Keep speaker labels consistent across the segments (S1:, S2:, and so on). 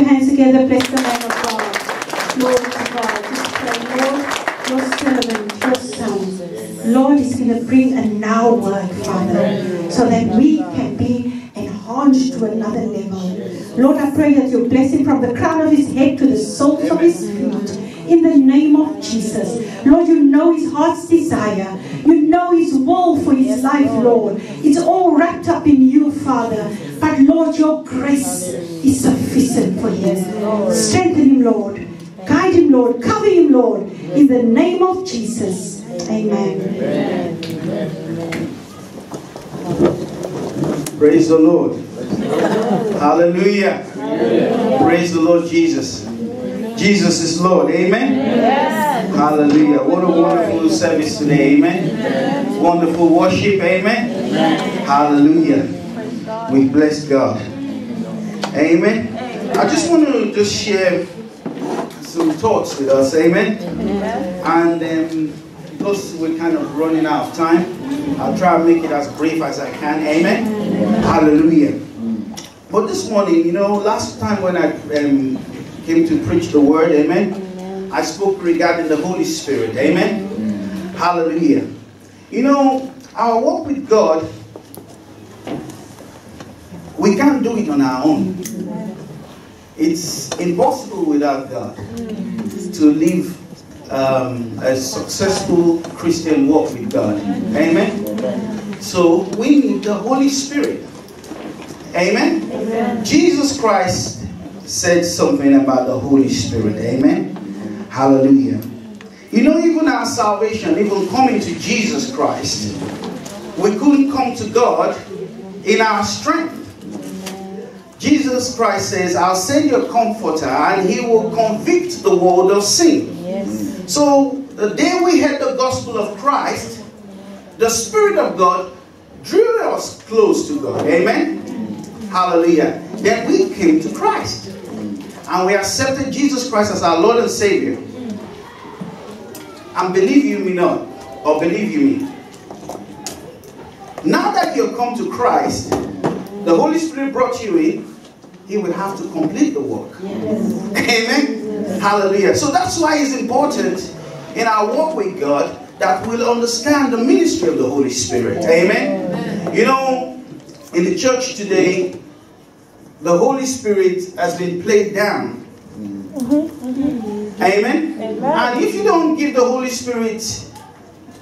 S1: your hands together. Bless the name of God. Lord God. Just pray, Lord, your servant, your son, Lord is going to bring a now word, Father, so that we can be enhanced to another level. Lord, I pray that you bless him from the crown of his head to the soles of his feet. In the name of Jesus. Lord, you know his heart's desire. You know his will for his life, Lord. It's all wrapped up in you, Father. But Lord, your grace is sufficient for him. Strengthen him, Lord. Guide him, Lord. Cover him, Lord. In the name of Jesus. Amen.
S2: Praise the Lord. Hallelujah. Praise the Lord Jesus. Jesus is Lord. Amen. Hallelujah. What a wonderful service today. Amen. Wonderful worship. Amen. Hallelujah. We bless God. Amen. I just want to just share some thoughts with us. Amen. And um, because we're kind of running out of time, I'll try and make it as brief as I can. Amen. Hallelujah. But this morning, you know, last time when I um, came to preach the word, amen, I spoke regarding the Holy Spirit. Amen. Hallelujah. You know, our walk with God, can't do it on our own. It's impossible without God to live um, a successful Christian walk with God. Amen. So we need the Holy Spirit. Amen. Jesus Christ said something about the Holy Spirit. Amen. Hallelujah. You know, even our salvation, even coming to Jesus Christ, we couldn't come to God in our strength. Jesus Christ says, I'll send you a comforter and he will convict the world of sin.
S3: Yes.
S2: So the day we heard the gospel of Christ, the Spirit of God drew us close to God. Amen. Hallelujah. Then we came to Christ. And we accepted Jesus Christ as our Lord and Savior. And believe you me not, or believe you me. Now that you have come to Christ, the Holy Spirit brought you in, He will have to complete the work. Amen. Hallelujah. So that's why it's important in our walk with God that we'll understand the ministry of the Holy Spirit. Amen. You know, in the church today, the Holy Spirit has been played down. Mm-hmm. Amen. And if you don't give the Holy Spirit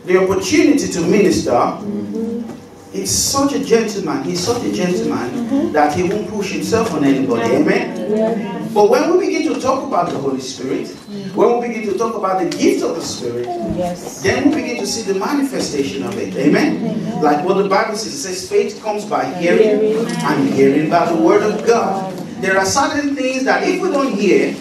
S2: the opportunity to minister, mm-hmm. He's such a gentleman, he's such a gentleman mm-hmm. that he won't push himself on anybody. Amen. But when we begin to talk about the Holy Spirit, mm-hmm. when we begin to talk about the gift of the Spirit,
S3: Yes.
S2: then we begin to see the manifestation of it. Amen. Like what the Bible says, it says faith comes by hearing and hearing by the word of God. There are certain things that if we don't hear,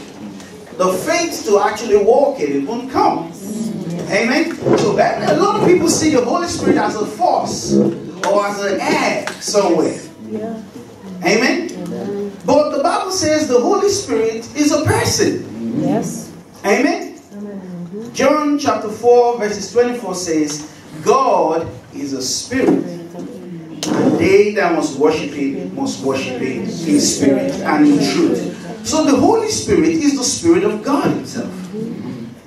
S2: the faith to actually walk in it won't come. Mm-hmm. Amen. So eh, a lot of people see the Holy Spirit as a force or as an air somewhere.
S3: Yeah.
S2: Amen. But the Bible says the Holy Spirit is a person.
S3: Yes.
S2: Amen. John chapter 4, verses 24 says, God is a spirit, and they that must worship him must worship him in spirit and in truth. So the Holy Spirit is the Spirit of God Himself.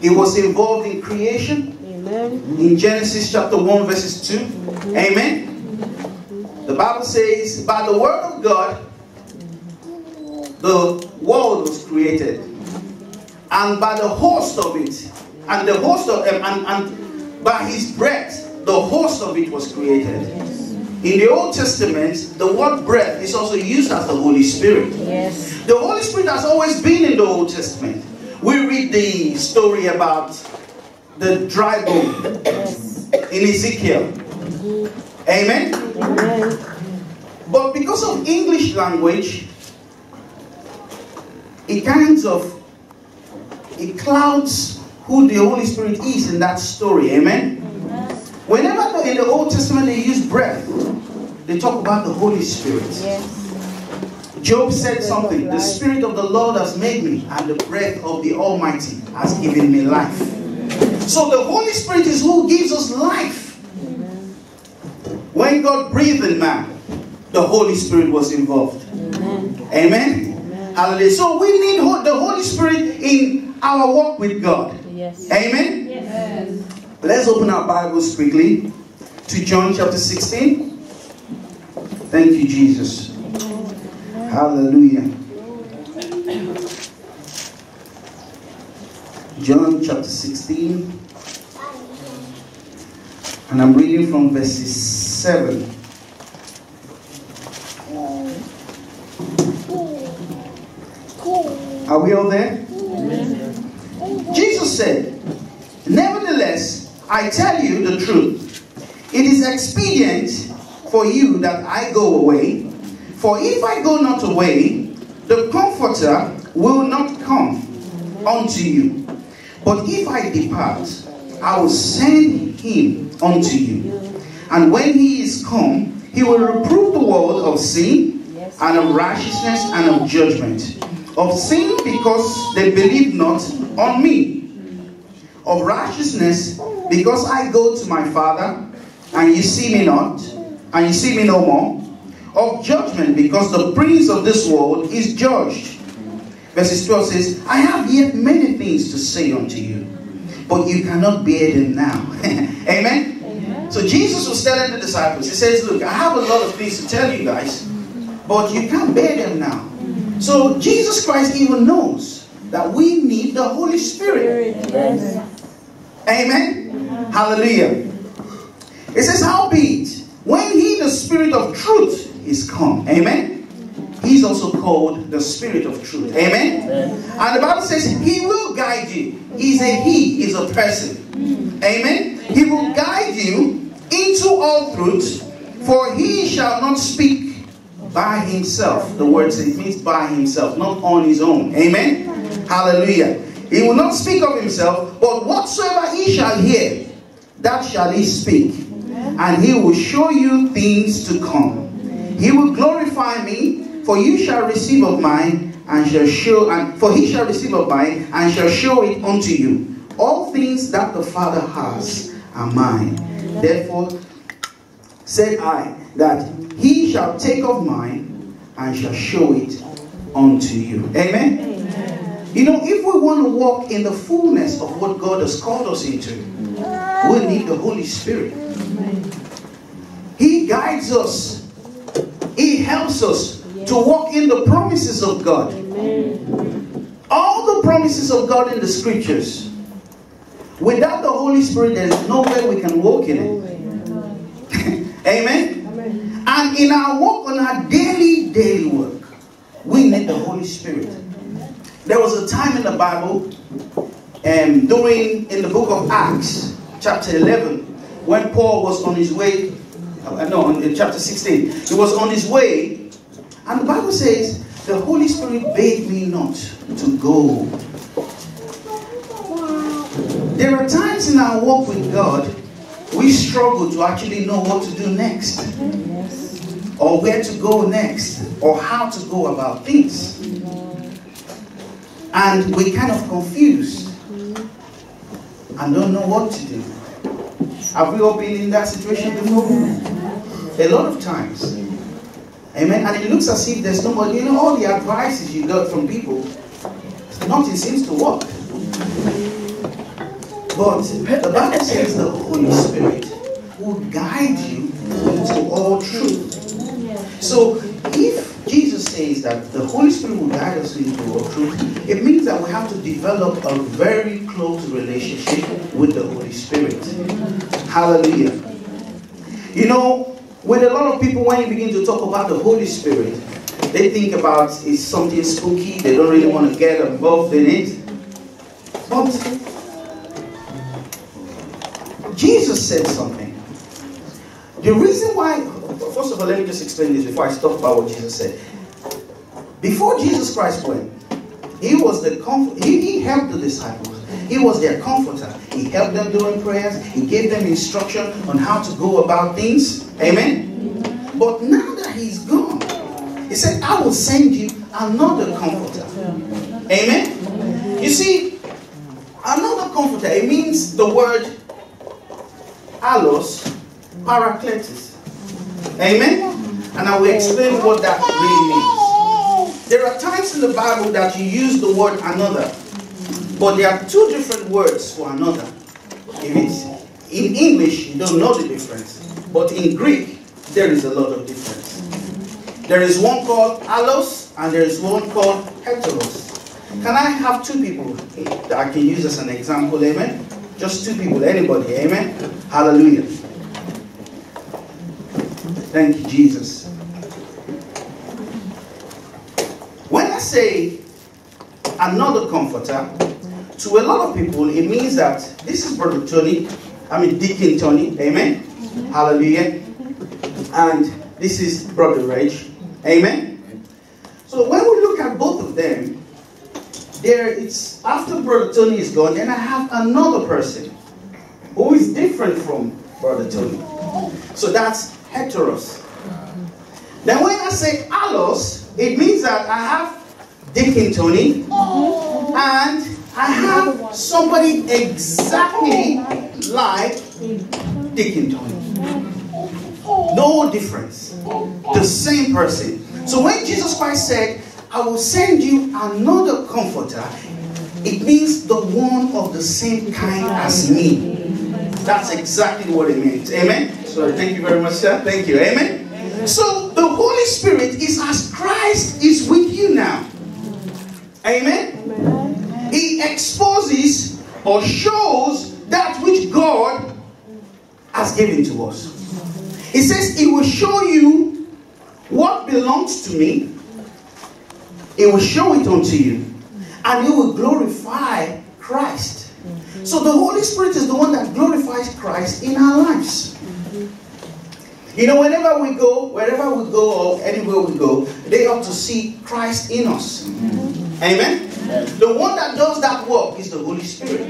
S2: He was involved in creation
S3: Amen.
S2: in Genesis chapter 1, verses 2. Amen. The Bible says, by the word of God, the world was created. And by the host of it, and the host of um, and, and by his breath, the host of it was created. In the Old Testament, the word breath is also used as the Holy Spirit.
S3: Yes.
S2: The Holy Spirit has always been in the Old Testament. We read the story about the dry bone
S3: Yes.
S2: in Ezekiel. Amen.
S3: Amen.
S2: But because of English language, it kind of it clouds who the Holy Spirit is in that story. Amen. Whenever the- in the Old Testament they use breath, they talk about the Holy Spirit.
S3: Yes.
S2: Job said something, the Spirit of the Lord has made me, and the breath of the Almighty has given me life. So the Holy Spirit is who gives us life. When God breathed in man, the Holy Spirit was involved.
S3: Amen.
S2: Amen. Hallelujah. So we need the Holy Spirit in our walk with God. Yes. Amen. Yes. Let's open our Bibles quickly to John chapter 16. Thank you, Jesus. Hallelujah. John chapter 16. And I'm reading from verses 7. Are we all there? Jesus said, Nevertheless, I tell you the truth. It is expedient for you that I go away. For if I go not away, the Comforter will not come unto you. But if I depart, I will send him unto you. And when he is come, he will reprove the world of sin, and of righteousness, and of judgment. Of sin, because they believe not on me. Of righteousness, because I go to my Father, and you see me not, and you see me no more. Of judgment, because the prince of this world is judged. Verses 12 says, I have yet many things to say unto you, but you cannot bear them now. Amen? Amen? So Jesus was telling the disciples, He says, Look, I have a lot of things to tell you guys, but you can't bear them now. So Jesus Christ even knows that we need the Holy Spirit. Yes. Amen? Hallelujah. It says, Howbeit, when he, the Spirit of truth, is come. Amen? He's also called the Spirit of Truth. Amen? Amen? And the Bible says He will guide you. He's a He, is a person. Mm. Amen? He will guide you all truth, for He shall not speak by Himself. The word says means by Himself, not on His own. Amen? Hallelujah. He will not speak of Himself, but whatsoever He shall hear, that shall He speak. And He will show you things to come. He will glorify me for you shall receive of mine and shall show, and for he shall receive of mine and shall show it unto you. All things that the Father has are mine. Therefore said I that he shall take of mine and shall show it unto you. Amen. Amen. You know, if we want to walk in the fullness of what God has called us into, we need the Holy Spirit. He guides us. He helps us to walk in the promises of God. All the promises of God in the scriptures. Without the Holy Spirit, there is no way we can walk in it. Amen? Amen? And in our walk, on our daily, daily work, we need the Holy Spirit. There was a time in the Bible, um, during in the book of Acts, chapter 11, when Paul was on his way, uh, no, in chapter 16, he was on his way and the Bible says, the Holy Spirit bade me not to go. There are times in our walk with God, we struggle to actually know what to do next, or where to go next, or how to go about things. And we're kind of confused and don't know what to do. Have we all been in that situation before? A lot of times. Amen. And it looks as if there's nobody, you know, all the advices you got from people, nothing seems to work. But the Bible says the Holy Spirit will guide you into all truth. So if Jesus says that the Holy Spirit will guide us into all truth, it means that we have to develop a very close relationship with the Holy Spirit. Hallelujah. You know, with a lot of people, when you begin to talk about the Holy Spirit, they think about it's something spooky, they don't really want to get involved in it. But Jesus said something. The reason why, first of all, let me just explain this before I talk about what Jesus said. Before Jesus Christ went, he was the comfort, he, he helped the disciples. He was their comforter. He helped them during prayers. He gave them instruction on how to go about things. Amen. But now that he's gone, he said, I will send you another comforter. Amen. You see, another comforter, it means the word allos parakletos. Amen. And I will explain what that really means. There are times in the Bible that you use the word another, but there are two different words for another. If it's in English, you don't know the difference, but in Greek, there is a lot of difference. There is one called allos, and there is one called heteros. Can I have two people that I can use as an example? Amen. Just two people, anybody. Amen. Hallelujah. Thank you, Jesus. When I say another comforter, to a lot of people, it means that this is Brother Tony, I mean Deacon Tony, amen. Hallelujah. And this is Brother Reg, amen. So when we look at both of them, there it's after Brother Tony is gone, then I have another person who is different from Brother Tony. So that's heteros. Then when I say allos, it means that I have Deacon Tony and I have somebody exactly like Deacon Tony. No difference. The same person. So when Jesus Christ said, I will send you another comforter, it means the one of the same kind as me. That's exactly what it means. Amen. So thank you very much, sir. Thank you. Amen. So the Holy Spirit is as Christ is with you now. Amen. He exposes or shows that which God has given to us. He says, He will show you what belongs to me. He will show it unto you. And He will glorify Christ. Mm-hmm. So the Holy Spirit is the one that glorifies Christ in our lives. Mm-hmm. You know, whenever we go, wherever we go, or anywhere we go, they ought to see Christ in us. Mm-hmm. Amen? The one that does that work is the Holy Spirit.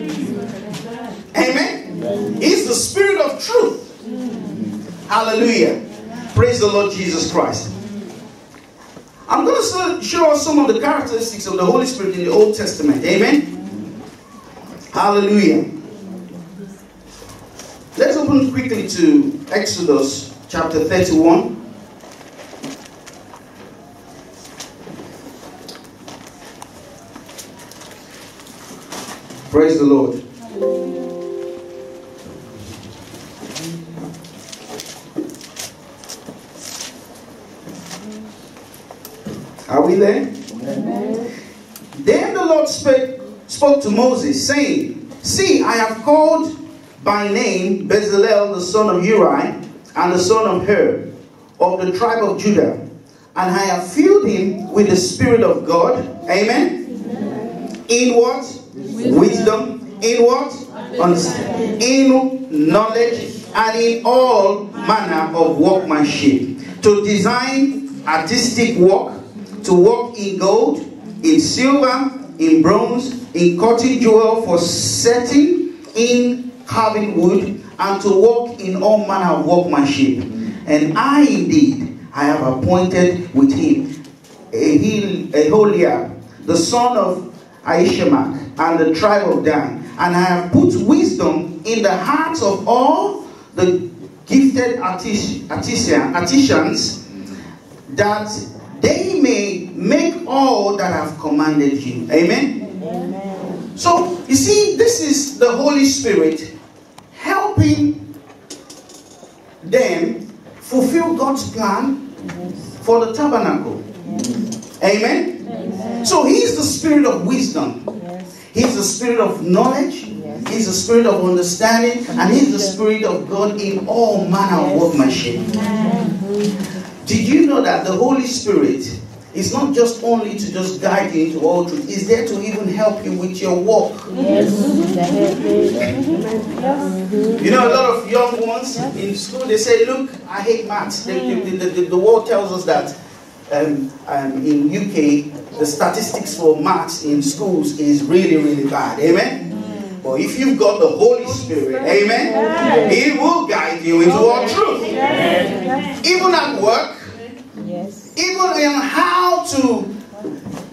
S2: Amen? He's the Spirit of truth. Hallelujah. Praise the Lord Jesus Christ. I'm going to show us some of the characteristics of the Holy Spirit in the Old Testament. Amen? Hallelujah. Let's open quickly to Exodus chapter 31. Praise the Lord. Amen. Then the Lord spake, spoke to Moses, saying, See, I have called by name Bezalel the son of Uri, and the son of Hur, of the tribe of Judah, and I have filled him with the Spirit of God. Amen. Amen. In what? Wisdom. Wisdom. In what? Understanding. In knowledge and in all manner of workmanship. To design artistic work to work in gold, in silver, in bronze, in cutting jewel for setting, in carving wood, and to work in all manner of workmanship. And I indeed, I have appointed with him Aholiab, the son of Ahisamach, and the tribe of Dan. And I have put wisdom in the hearts of all the gifted artis artisans that they may make all that I've commanded you. Amen? Amen? So, you see, this is the Holy Spirit helping them fulfill God's plan yes. for the tabernacle. Yes. Amen? Amen? So, He's the spirit of wisdom, yes. He's the spirit of knowledge. He's the spirit of understanding, and He's the spirit of God in all manner of workmanship. Did you know that the Holy Spirit is not just only to just guide you into all truth, it's there to even help you with your walk. Yes. you know, a lot of young ones in school, they say, look, I hate maths. The, the, the, the world tells us that um, um, in UK, the statistics for maths in schools is really, really bad. Amen? But if you've got the Holy Spirit, amen, He will guide you into all truth. Even at work, Yes. Even in how to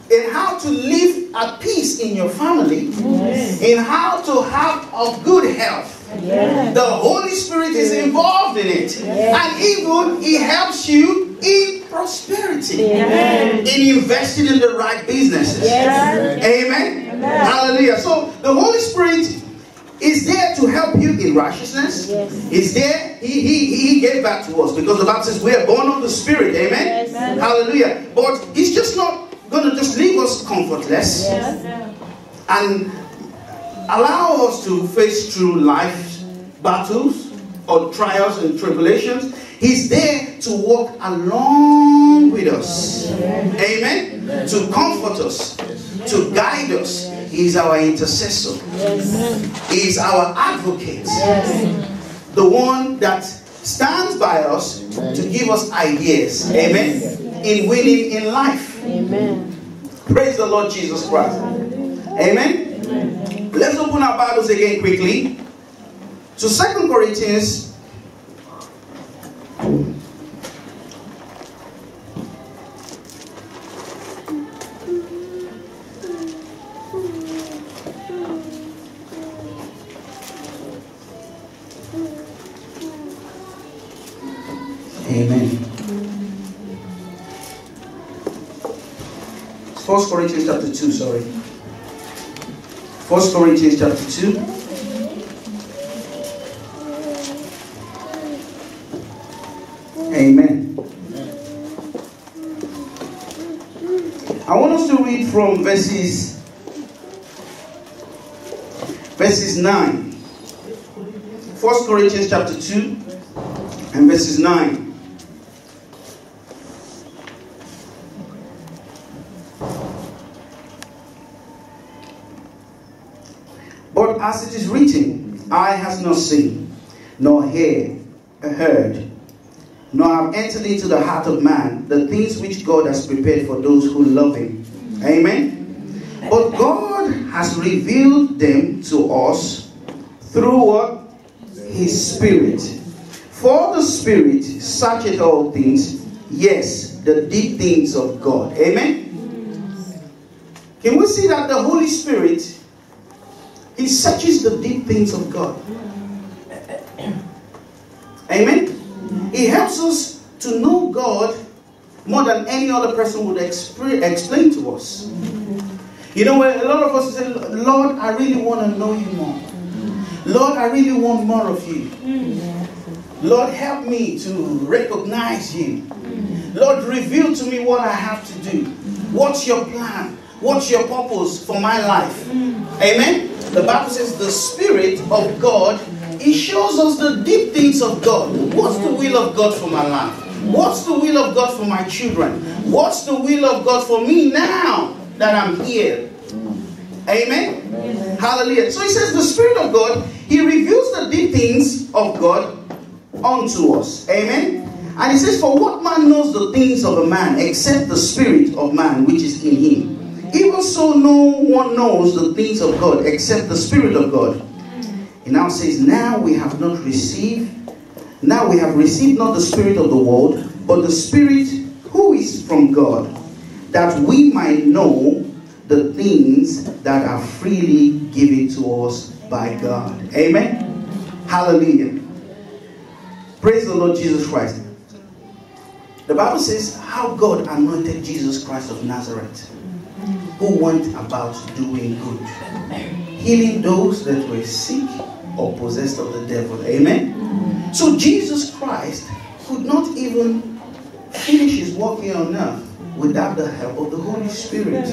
S2: in how to live at peace in your family, yes. in how to have a good health. Yes. The Holy Spirit is involved in it. Yes. And even He helps you in prosperity in investing in the right businesses. Amen. Hallelujah. So the Holy Spirit is there to help you in righteousness.
S3: Yes.
S2: Is there? He, he, he gave that to us because the Bible says we are born of the Spirit. Amen.
S3: Yes.
S2: Hallelujah. But He's just not going to just leave us comfortless and allow us to face through life's battles or trials and tribulations. He's there to walk along with us. Amen. To comfort us, to guide us. He's our intercessor. He's our advocate. The one that stands by us to give us ideas. Amen. In winning in life.
S3: Amen.
S2: Praise the Lord Jesus Christ. Amen. Let's open our Bibles again quickly to Second Corinthians. First Corinthians chapter 2, sorry. First Corinthians chapter 2. Amen. I want us to read from verses verses 9. First Corinthians chapter 2 and verses 9. But as it is written, eye has not seen, nor ear heard, nor have entered into the heart of man the things which God has prepared for those who love him. Amen. But God has revealed them to us through what? His Spirit. For the Spirit searcheth all things, yes, the deep things of God. Amen. Can we see that the Holy Spirit he searches the deep things of God. Amen. He helps us to know God more than any other person would explain to us. You know, a lot of us say, Lord, I really want to know you more. Lord, I really want more of you. Lord, help me to recognize you. Lord, reveal to me what I have to do. What's your plan? What's your purpose for my life? Amen. The Bible says the Spirit of God, He shows us the deep things of God. What's the will of God for my life? What's the will of God for my children? What's the will of God for me now that I'm here? Amen. Hallelujah. So he says the Spirit of God, He reveals the deep things of God unto us. Amen. And he says, For what man knows the things of a man except the Spirit of man which is in him? Even so, no one knows the things of God except the Spirit of God. He now says, Now we have not received, now we have received not the Spirit of the world, but the Spirit who is from God, that we might know the things that are freely given to us by God. Amen. Hallelujah. Praise the Lord Jesus Christ. The Bible says how God anointed Jesus Christ of Nazareth, who went about doing good, healing those that were sick or possessed of the devil. Amen. So Jesus Christ could not even finish his work here on earth without the help of the Holy Spirit.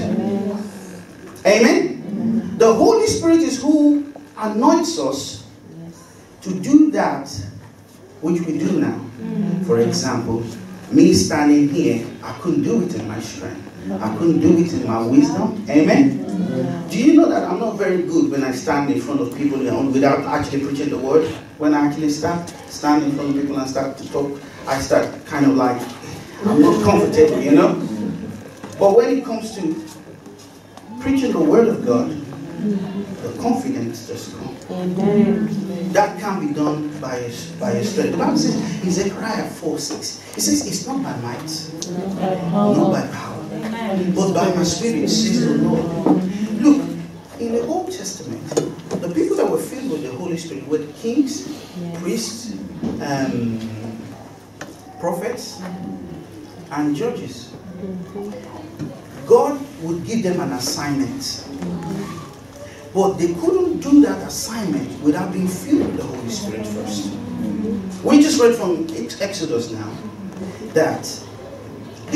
S2: Amen. The Holy Spirit is who anoints us to do that which we do now. For example, me standing here, I couldn't do it in my strength. I couldn't do it in my wisdom. Amen. Do you know that I'm not very good when I stand in front of people without actually preaching the word? When I actually start stand in front of people and start to talk, I start kind of like I'm not comfortable, you know. But when it comes to preaching the word of God, the confidence just comes. That can be done by a, by a strength. The Bible says in Zechariah 4 6, it says, It's not by might, not by power, but by my spirit, says the Lord. Look, in the Old Testament, the people that were filled with the Holy Spirit were kings, priests, um, prophets, and Judges. God would give them an assignment. But they couldn't do that assignment without being filled with the Holy Spirit first. We just read from Exodus now that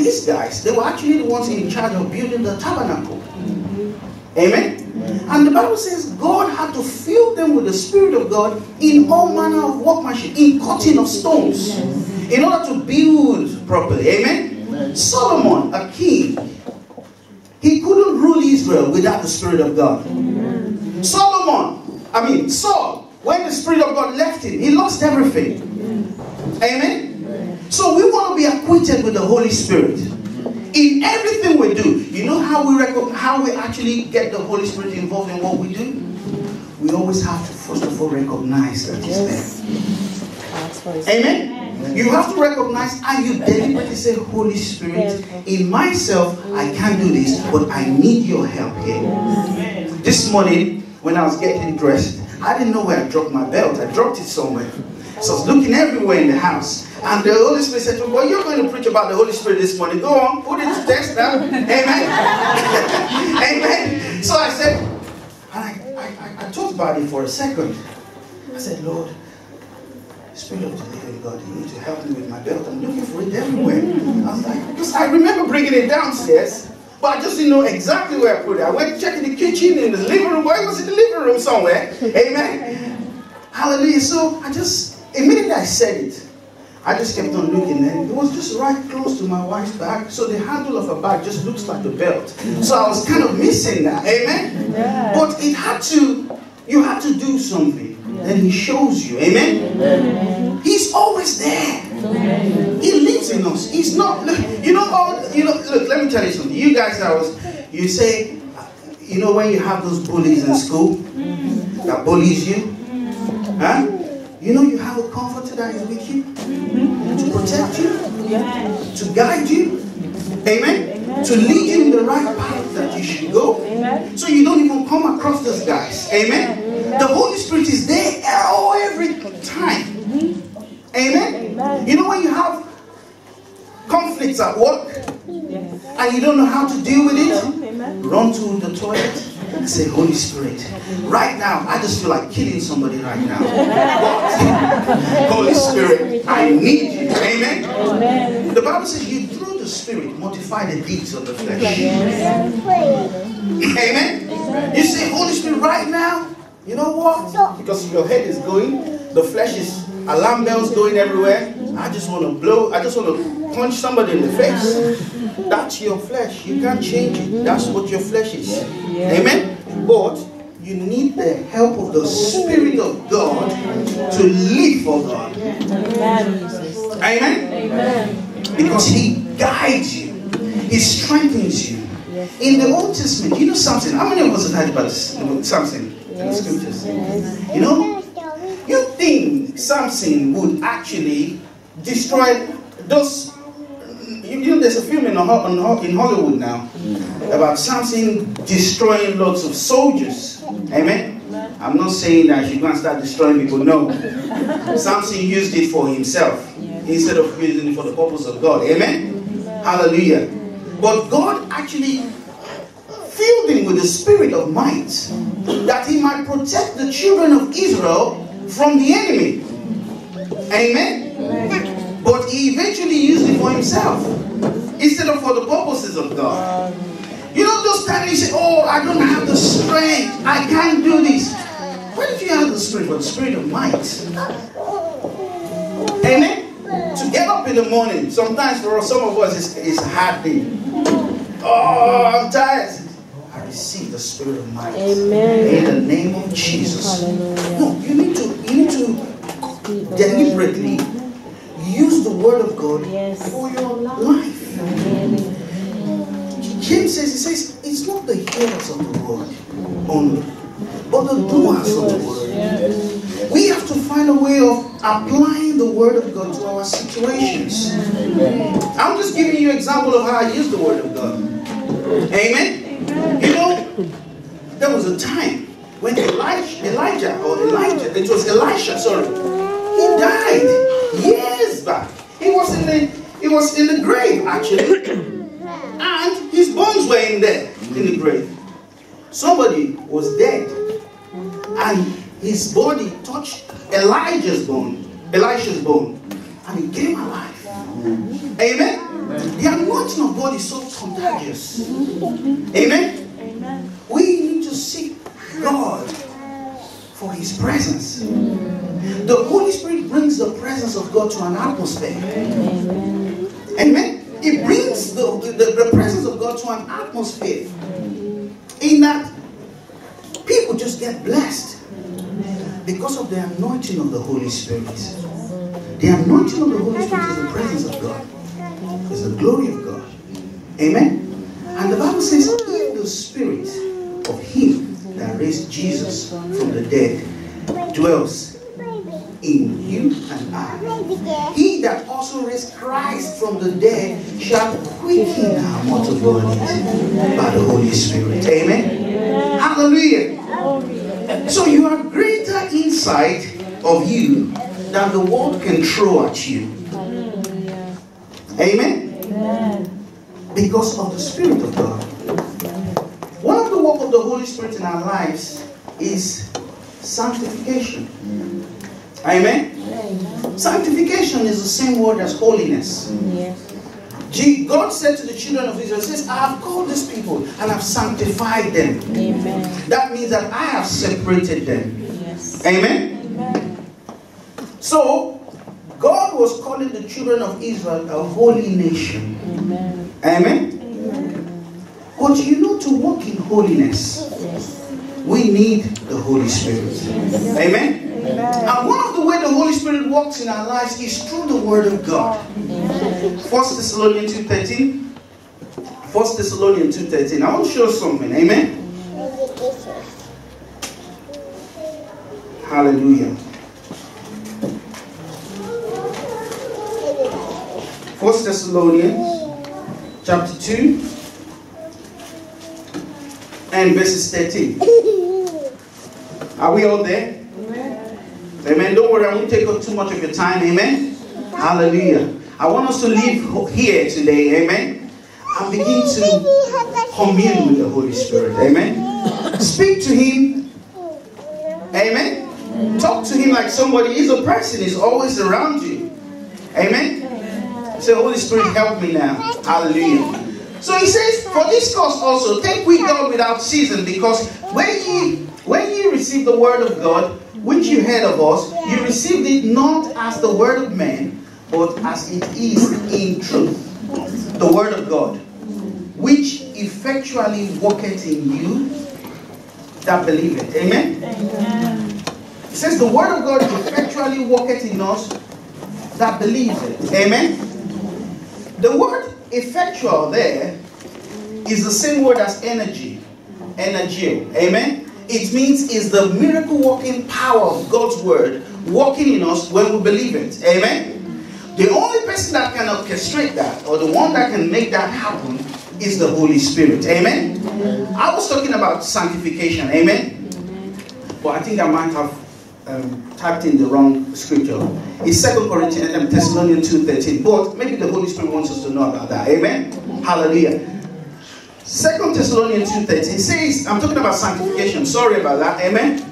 S2: these guys, they were actually the ones in charge of building the tabernacle. Amen? Mm-hmm. And the Bible says God had to fill them with the Spirit of God in all manner of workmanship, in cutting of stones, in order to build properly. Amen? Solomon, a king, he couldn't rule Israel without the Spirit of God. Solomon, I mean, Saul, when the Spirit of God left him, he lost everything. Amen? So we want to be acquainted with the Holy Spirit. In everything we do, you know how we record, how we actually get the Holy Spirit involved in what we do? We always have to first of all recognize that He's there. Amen. You have to recognize and you deliberately say, Holy Spirit, in myself, I can't do this, but I need your help here. This morning, when I was getting dressed, I didn't know where I dropped my belt. I dropped it somewhere. So I was looking everywhere in the house. And the Holy Spirit said to me, Well, you're going to preach about the Holy Spirit this morning. Go on, put it to test now. Amen. Amen. So I said, and I, I, I talked about it for a second. I said, Lord, Spirit of the living God, you need to help me with my belt. I'm looking for it everywhere. I was like, because I remember bringing it downstairs, but I just didn't know exactly where I put it. I went to check in the kitchen, in the living room. Where was it? The living room somewhere. Amen. Hallelujah. So I just, immediately I said it, I just kept on looking and it was just right close to my wife's back. So the handle of her bag just looks like a belt. So I was kind of missing that. Amen. Yeah. But it had to, you had to do something. Yeah. Then he shows you. Amen. Amen. He's always there. Amen. He lives in us. He's not, you know, all, you know, look, let me tell you something. You guys I was, you say, you know, when you have those bullies in school mm. that bullies you, huh? You know you have a comforter that is with you to protect you, to guide you, amen? amen? To lead you in the right path that you should go. Amen. So you don't even come across those guys. Amen? amen. The Holy Spirit is there all every time. Amen? You know when you have conflicts at work and you don't know how to deal with it, run to the toilet I say, Holy Spirit, right now, I just feel like killing somebody right now. Holy Spirit, I need you. Amen? Amen. The Bible says you through the Spirit mortify the deeds of the flesh. Amen? You say, Holy Spirit, right now, you know what? Because your head is going, the flesh is alarm bells going everywhere. I just want to blow, I just want to punch somebody in the face. That's your flesh. You can't change it. That's what your flesh is. Amen? But you need the help of the Spirit of God to live for God. Amen? Amen. Because He guides you, He strengthens you. In the Old Testament, you know something? How many of us have heard about something in the scriptures? You know? You think Samson would actually destroy those you, know, there's a film in, in Hollywood now mm. about Samson destroying lots of soldiers. Amen. I'm not saying that you go and start destroying people. No. Samson used it for himself instead of using it for the purpose of God. Amen. Hallelujah. But God actually filled him with the spirit of might mm. that he might protect the children of Israel from the enemy. Amen. But he eventually used it for himself instead of for the purposes of God. You don't just stand and say, Oh, I don't have the strength. I can't do this. Where did you have the spirit? For the spirit of might. Amen? To get up in the morning, sometimes for some of us, it's, it's hard day. Oh, I'm tired. I receive the spirit of might. Amen. In the name of Jesus. Hallelujah. No, you need to you need to deliberately use the word of God yes. for your life. James says, he says, it's not the hearers of the word only, but the doers of the word. We have to find a way of applying the word of God to our situations. I'm just giving you an example of how I use the word of God. Amen? You know, there was a time when Elijah, Elijah or Elijah, it was Elisha, sorry, he died years back. He was in the he was in the grave, actually. and his bones were in there, in the grave. Somebody was dead. And his body touched Elijah's bone, Elisha's bone. And he came alive. Amen? The anointing of God is so contagious. Amen? Amen. We need to seek God for his presence. The Holy Spirit brings the presence of God to an atmosphere. Amen. Amen. It brings the, the, the presence of God to an atmosphere. In that people just get blessed because of the anointing of the Holy Spirit. The anointing of the Holy Spirit is the presence of God. It's the glory of God. Amen. And the Bible says, if the spirit of him raised Jesus from the dead dwells in you and I. He that also raised Christ from the dead shall quicken our mortal bodies by the Holy Spirit. Amen. Hallelujah. So you have greater insight of you than the world can throw at you. Amen. Because of the Spirit of God. Of the work of the Holy Spirit in our lives is sanctification. Amen? Amen. Sanctification is the same word as holiness. Yes. God said to the children of Israel, says, I have called these people and I have sanctified them. Amen. That means that I have separated them. Yes. Amen? Amen. So, God was calling the children of Israel a holy nation. Amen. Amen? Amen. But you know, to walk in holiness, we need the Holy Spirit. Amen? And one of the way the Holy Spirit works in our lives is through the Word of God. First Thessalonians 2.13 First Thessalonians 2.13 I want to show something. Amen? Hallelujah. First Thessalonians chapter 2 and verses 13. Are we all there? Amen. Don't worry, I won't take up too much of your time. Amen. Hallelujah. I want us to leave here today. Amen. And begin to commune with the Holy Spirit. Amen. Speak to Him. Amen. Talk to Him like somebody is a person, is always around you. Amen. Say, Holy Spirit, help me now. Hallelujah. So he says, for this cause also, take we God without season, because when ye when ye receive the word of God, which you heard of us, you received it not as the word of men, but as it is in truth, the word of God, which effectually worketh in you that believe it. Amen? Amen. It says the word of God effectually worketh in us that believes it. Amen? The word effectual there is the same word as energy. Energy. Amen? It means is the miracle working power of God's word working in us when we believe it. Amen? The only person that can orchestrate that or the one that can make that happen is the Holy Spirit. Amen? I was talking about sanctification. Amen? But I think I might have um, typed in the wrong scripture. It's 2 Corinthians and um, Thessalonians 2.13. But maybe the Holy Spirit wants us to know about that. Amen? Hallelujah. Second Thessalonians 2.13 says, I'm talking about sanctification. Sorry about that. Amen.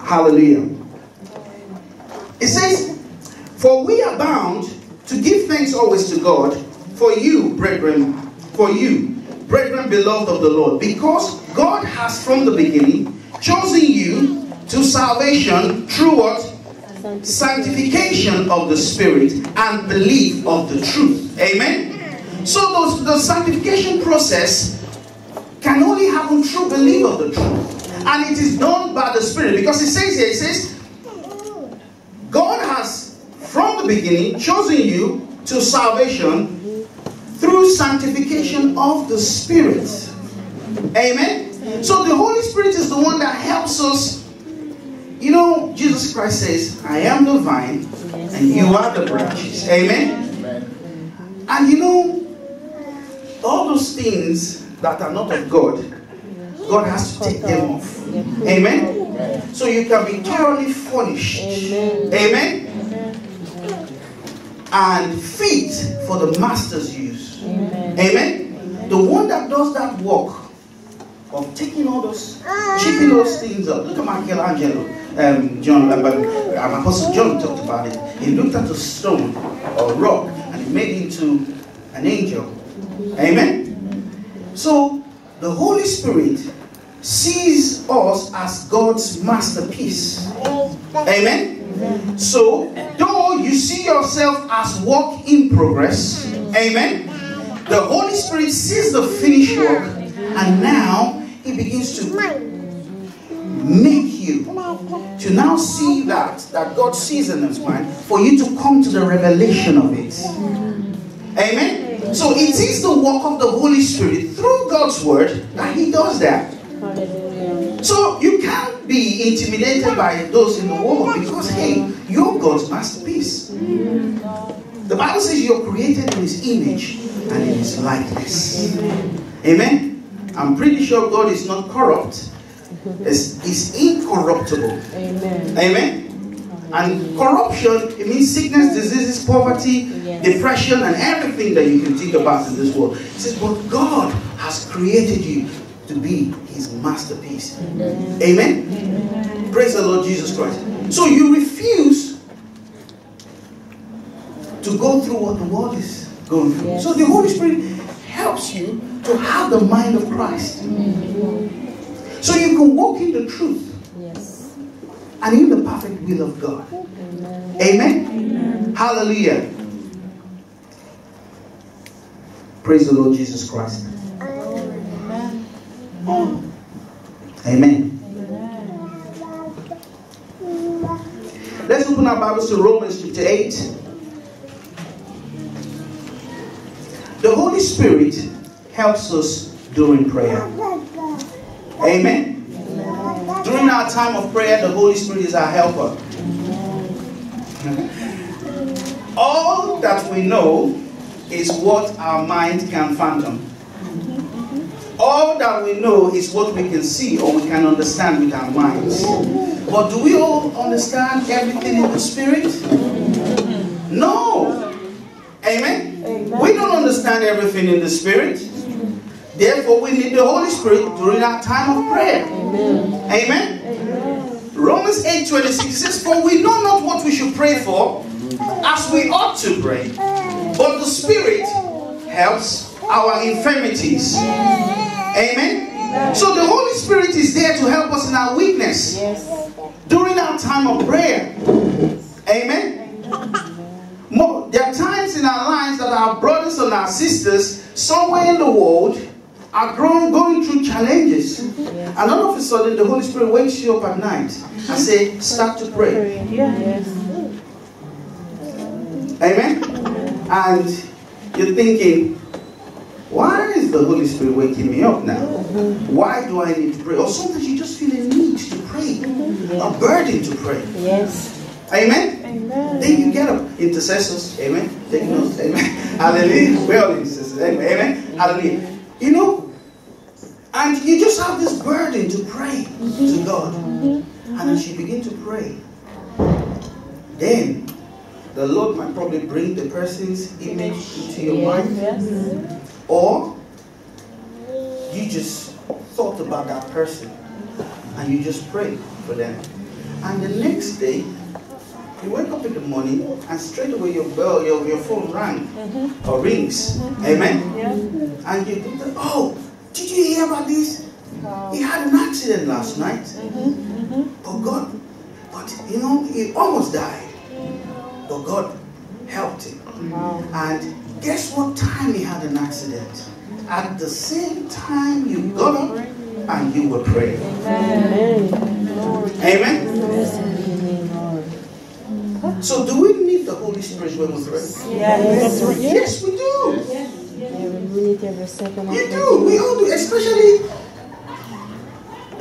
S2: Hallelujah. It says, For we are bound to give thanks always to God for you, brethren, for you, brethren beloved of the Lord, because God has from the beginning chosen you to salvation through what? Sanctification of the Spirit and belief of the truth. Amen. So those, the sanctification process can only happen through belief of the truth. And it is done by the Spirit. Because it says here, it says, God has from the beginning chosen you to salvation through sanctification of the Spirit. Amen. So the Holy Spirit is the one that helps us. You know, Jesus Christ says, I am the vine and you are the branches. Amen. And you know, all those things that are not of God, God has to take them off. Amen? So you can be thoroughly furnished. Amen? and fit for the master's use. Amen. Amen. The one that does that work of taking all those, chipping those things up. Look at Michelangelo. Um, John, um, um, Apostle John talked about it. He looked at a stone or rock and he made it into an angel. Amen. So the Holy Spirit sees us as God's masterpiece. Amen. So, though you see yourself as work in progress, amen, the Holy Spirit sees the finished work and now He begins to make you to now see that that God sees in His mind for you to come to the revelation of it. Amen. So it is the work of the Holy Spirit through God's word that He does that. So you can't be intimidated by those in the world because, hey, you're God's masterpiece. The Bible says you're created in His image and in His likeness. Amen. I'm pretty sure God is not corrupt. It's, it's incorruptible. Amen. Amen. And corruption, it means sickness, diseases, poverty, yes. depression, and everything that you can think about in this world. It says, but God has created you to be his masterpiece. Amen. Amen? Amen. Praise the Lord Jesus Christ. So you refuse to go through what the world is going through. Yes. So the Holy Spirit helps you to have the mind of Christ. So you can walk in the truth. Yes. And in the perfect will of God. Amen. Amen? Amen. Hallelujah. Praise the Lord Jesus Christ. Amen. Amen. Let's open our Bibles to Romans chapter 8. The Holy Spirit helps us during prayer. Amen. During our time of prayer, the Holy Spirit is our helper. All that we know is what our mind can fathom. All that we know is what we can see or we can understand with our minds. But do we all understand everything in the Spirit? No. Amen? Amen. We don't understand everything in the Spirit. Therefore, we need the Holy Spirit during our time of prayer. Amen? Amen? Amen. Romans 8 26 says, For we know not what we should pray for as we ought to pray, but the Spirit helps our infirmities. Amen? So the Holy Spirit is there to help us in our weakness during our time of prayer. Amen? there are times in our lives that our brothers and our sisters somewhere in the world are growing, going through challenges. And all of a sudden the Holy Spirit wakes you up at night and say, start to pray. Yes. Amen? And you're thinking, why is the Holy Spirit waking me up now? Why do I need to pray? Or sometimes you just feel a need to pray, a burden to pray. Yes. Amen? Amen. Then you get up. Intercessors. Amen. Take notes. Amen. Hallelujah. We're all intercessors. Amen. Amen. Hallelujah. You know, and you just have this burden to pray mm-hmm. to God. Mm-hmm. And as you begin to pray, then the Lord might probably bring the person's image into your mind. Yes. Or you just thought about that person and you just pray for them. And the next day, you wake up in the morning and straight away your bell, your, your phone rang mm-hmm. or rings. Mm-hmm. Amen? Yeah. And you think, oh, did you hear about this? He had an accident last night. Mm-hmm. But God, but you know, he almost died. But God helped him. Wow. And Guess what time he had an accident? At the same time you got up and you were praying. Amen. Amen. So do we need the Holy Spirit when we pray? Yes. Yes, we do. You do. We all do. Especially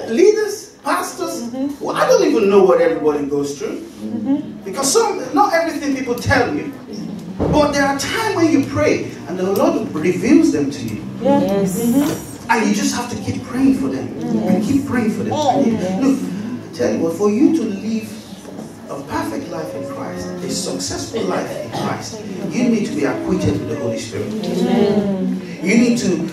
S2: leaders, pastors. Mm-hmm. Well, I don't even know what everybody goes through. Mm-hmm. Because some, not everything people tell you. But there are times when you pray and the Lord reveals them to you. Yes. Mm-hmm. And you just have to keep praying for them. And keep praying for them. You, look, I tell you what, for you to live a perfect life in Christ, a successful life in Christ, you need to be acquainted with the Holy Spirit. Amen. You need to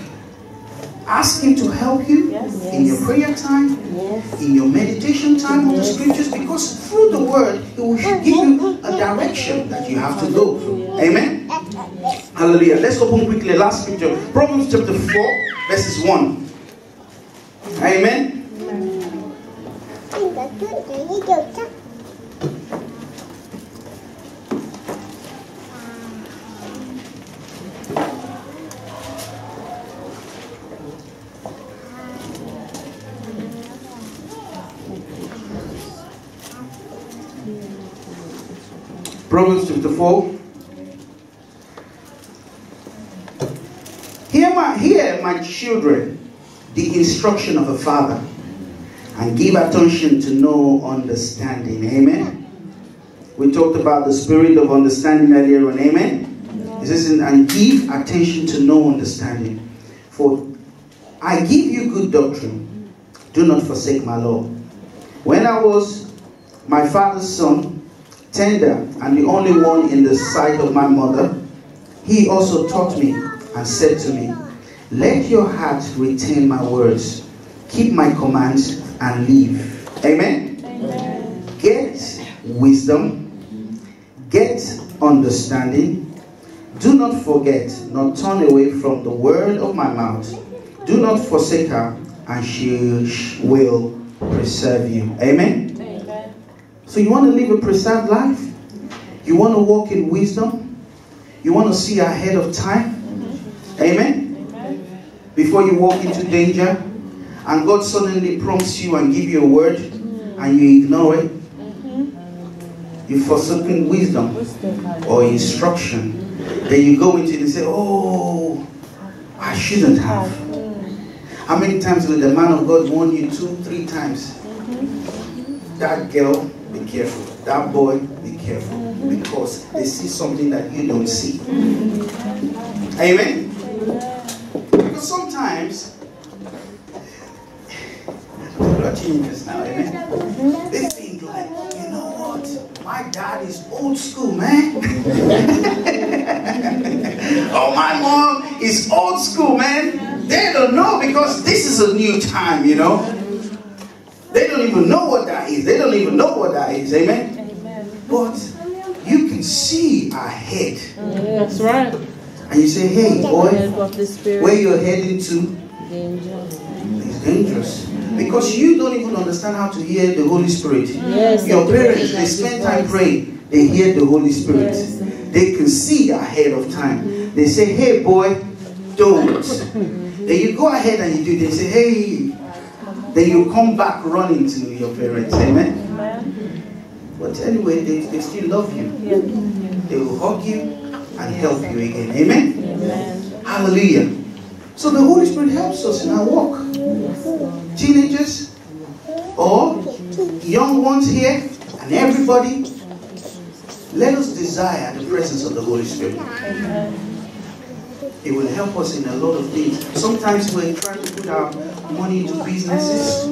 S2: ask Him to help you yes. in your prayer time, yes. in your meditation time on the scriptures, because through the Word, it will give you a direction that you have to go through. Amen? Hallelujah. Let's open quickly. Last scripture Proverbs chapter 4, verses 1. Amen. 4. Hear my, hear my children, the instruction of a father, and give attention to know understanding. Amen. We talked about the spirit of understanding earlier on. Amen. It says, and give attention to know understanding. For I give you good doctrine. Do not forsake my law. When I was my father's son, tender and the only one in the sight of my mother, he also taught me and said to me, Let your heart retain my words, keep my commands, and live. Amen? Amen. Get wisdom, get understanding. Do not forget, nor turn away from the word of my mouth. Do not forsake her, and she will preserve you. Amen. So you want to live a preserved life? You want to walk in wisdom? You want to see ahead of time? Amen? Before you walk into danger and God suddenly prompts you and give you a word and you ignore it, you've forsaken wisdom or instruction. Then you go into it and say, Oh, I shouldn't have. How many times did the man of God warn you two, three times? That girl be careful. That boy, be careful. Because they see something that you don't see. Amen? Because sometimes, watching this now, amen? They think like, you know what? My dad is old school, man. oh, my mom is old school, man. They don't know because this is a new time, you know. They don't even know what that is. They don't even know what that is. Amen? Amen. But you can see ahead.
S3: That's right.
S2: And you say, hey, boy, where you're heading to is dangerous. Because you don't even understand how to hear the Holy Spirit. Yes, Your parents, they spend time praying. They hear the Holy Spirit. Yes. They can see ahead of time. They say, hey, boy, don't. then you go ahead and you do. They say, hey, then you come back running to your parents. Amen? Amen. But anyway, they, they still love you. Yeah. They will hug you and help you again. Amen? Amen? Hallelujah. So the Holy Spirit helps us in our walk. Teenagers or young ones here and everybody, let us desire the presence of the Holy Spirit. Amen. It will help us in a lot of things. Sometimes we're trying to put our money into businesses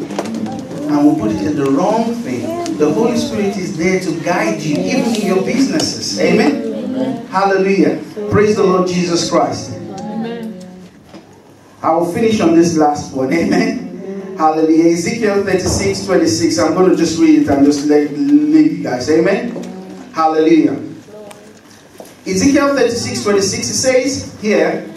S2: and we put it in the wrong thing. The Holy Spirit is there to guide you, even in your businesses. Amen? Amen. Hallelujah. Praise the Lord Jesus Christ. Amen. I will finish on this last one. Amen. Hallelujah. Ezekiel 36, 26. I'm going to just read it and just let, leave you guys. Amen. Hallelujah. Ezekiel 36, 26, it says here,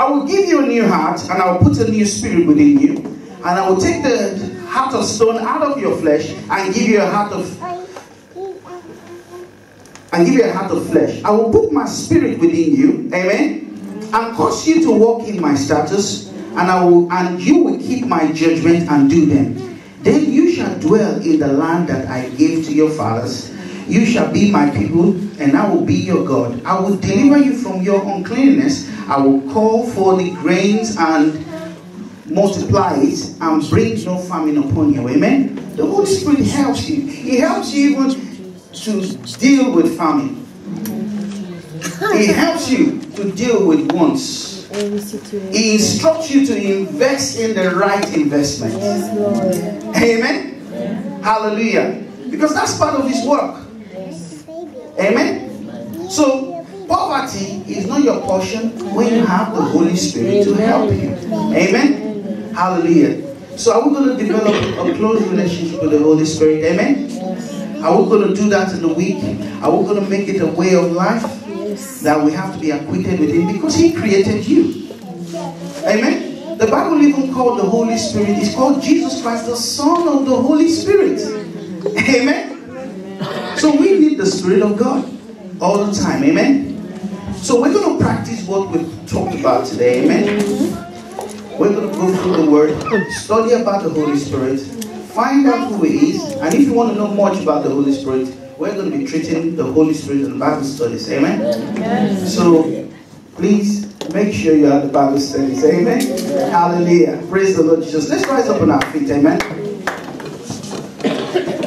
S2: I will give you a new heart, and I will put a new spirit within you, and I will take the heart of stone out of your flesh and give you a heart of and give you a heart of flesh. I will put my spirit within you, amen, and cause you to walk in my status, and I will and you will keep my judgment and do them. Then you shall dwell in the land that I gave to your fathers. You shall be my people, and I will be your God. I will deliver you from your uncleanness. I will call for the grains and multiply it, and bring no famine upon you. Amen. The Holy Spirit helps you. He helps you even to deal with famine. He helps you to deal with wants. He instructs you to invest in the right investment. Amen. Hallelujah. Because that's part of his work. Amen. So poverty is not your portion when you have the Holy Spirit to help you. Amen. Hallelujah. So are we going to develop a close relationship with the Holy Spirit? Amen. Are we going to do that in the week? Are we going to make it a way of life that we have to be acquainted with Him because He created you? Amen. The Bible even called the Holy Spirit, is called Jesus Christ, the Son of the Holy Spirit. Amen. So we need the Spirit of God all the time. Amen. So we're going to practice what we've talked about today. Amen. Mm-hmm. We're going to go through the Word, study about the Holy Spirit, find out who He is, and if you want to know much about the Holy Spirit, we're going to be treating the Holy Spirit in Bible studies. Amen. So please make sure you are at the Bible studies. Amen. Hallelujah. Praise the Lord Jesus. Let's rise up on our feet. Amen.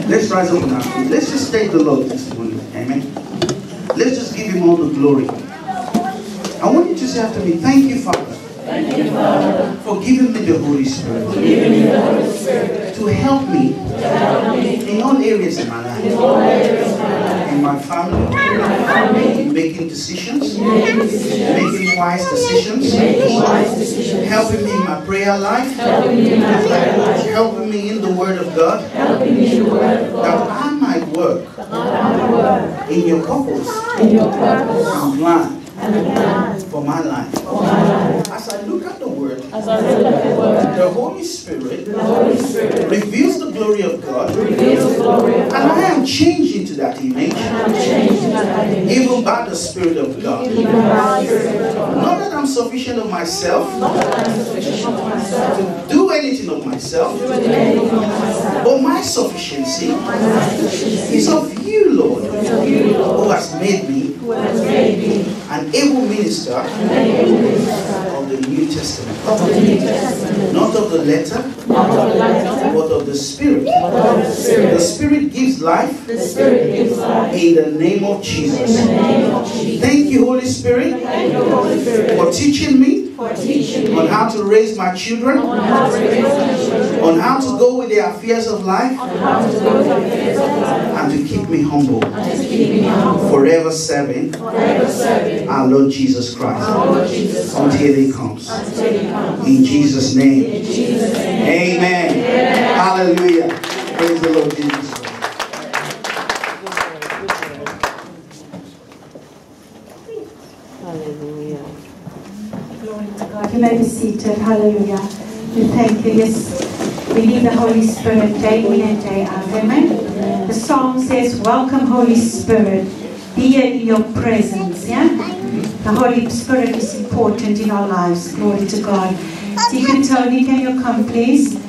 S2: Let's rise up on our feet. Let's just thank the Lord this morning. Amen. Let's just give Him all the glory. I want you to say after me, Thank you, Father. For giving me the Holy Spirit. To help me in all areas of my life. In my family. In making decisions. Making wise decisions. Helping me in my prayer life. Helping me in the Word of God. That I might work in your purpose in and plan for my life. As I look at the Word, the Holy Spirit reveals the glory of God, and I am changed into that image, even by the Spirit of God. Not that I'm sufficient of myself to do anything of myself, but my sufficiency is of you, Lord, who has made me an able minister of the New Testament. Not of the letter, but of the Spirit. The Spirit gives life in the name of Jesus. Thank you, Holy Spirit, for teaching me on how to raise my children, on how to go with the affairs of life, and to keep me humble, forever serving our Lord Jesus Christ until He comes. In Jesus' name. Amen. Hallelujah. Praise the Lord Jesus.
S3: Hallelujah.
S1: Glory to God. You may be seated. Hallelujah. We thank you. Yes, we need the Holy Spirit day in and day out. Amen. The psalm says, Welcome, Holy Spirit. Be in your presence. Yeah? The Holy Spirit is important in our lives. Glory to God. Deacon Tony, can you come, please?